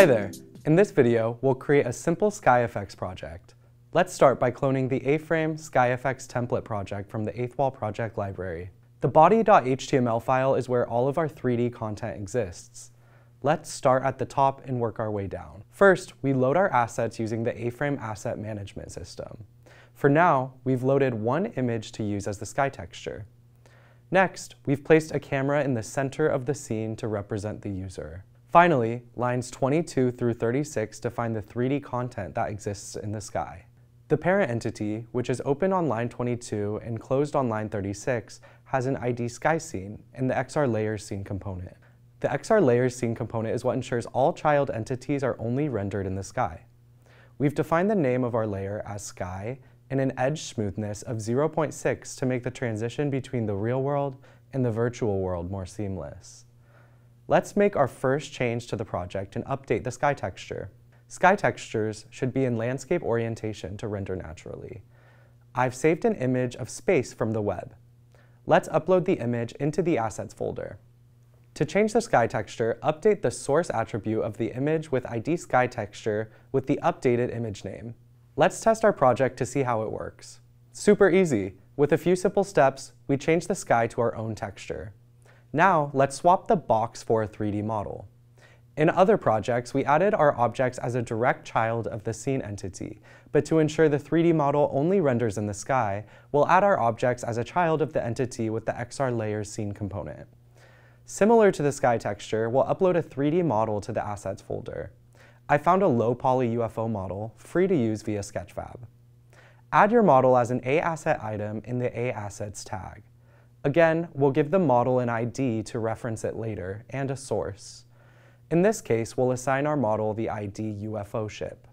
Hi there. In this video, we'll create a simple Sky Effects project. Let's start by cloning the A-Frame Sky Effects template project from the 8th Wall project library. The body.html file is where all of our 3D content exists. Let's start at the top and work our way down. First, we load our assets using the A-Frame Asset Management System. For now, we've loaded one image to use as the sky texture. Next, we've placed a camera in the center of the scene to represent the user. Finally, lines 22 through 36 define the 3D content that exists in the sky. The parent entity, which is open on line 22 and closed on line 36, has an ID sky scene and the XR layers scene component. The XR layers scene component is what ensures all child entities are only rendered in the sky. We've defined the name of our layer as sky and an edge smoothness of 0.6 to make the transition between the real world and the virtual world more seamless. Let's make our first change to the project and update the sky texture. Sky textures should be in landscape orientation to render naturally. I've saved an image of space from the web. Let's upload the image into the Assets folder. To change the sky texture, update the source attribute of the image with ID sky texture with the updated image name. Let's test our project to see how it works. Super easy. With a few simple steps, we change the sky to our own texture. Now, let's swap the box for a 3D model. In other projects, we added our objects as a direct child of the scene entity, but to ensure the 3D model only renders in the sky, we'll add our objects as a child of the entity with the XR layer scene component. Similar to the sky texture, we'll upload a 3D model to the assets folder. I found a low poly UFO model, free to use via Sketchfab. Add your model as an A asset item in the A assets tag. Again, we'll give the model an ID to reference it later and a source. In this case, we'll assign our model the ID UFO ship.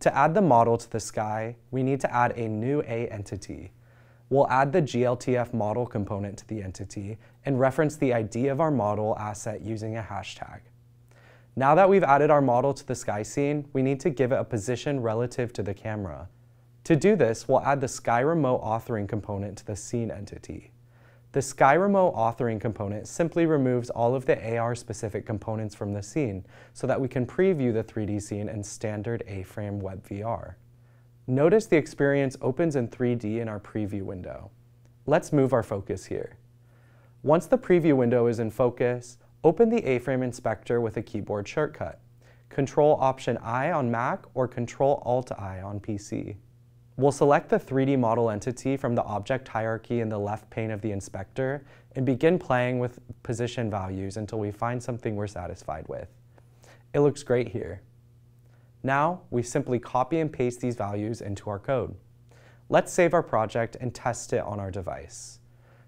To add the model to the sky, we need to add a new A entity. We'll add the GLTF model component to the entity and reference the ID of our model asset using a hashtag. Now that we've added our model to the sky scene, we need to give it a position relative to the camera. To do this, we'll add the Sky Remote authoring component to the scene entity. The Sky Remote authoring component simply removes all of the AR-specific components from the scene so that we can preview the 3D scene in standard A-frame WebVR. Notice the experience opens in 3D in our preview window. Let's move our focus here. Once the preview window is in focus, Open the A-Frame Inspector with a keyboard shortcut. Control Option I on Mac or Control Alt I on PC. We'll select the 3D model entity from the object hierarchy in the left pane of the inspector and begin playing with position values until we find something we're satisfied with. It looks great here. Now, we simply copy and paste these values into our code. Let's save our project and test it on our device.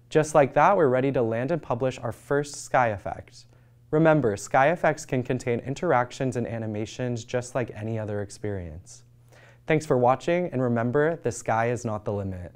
Just like that, we're ready to land and publish our first sky effect. Remember, sky effects can contain interactions and animations just like any other experience. Thanks for watching, and remember, the sky is not the limit.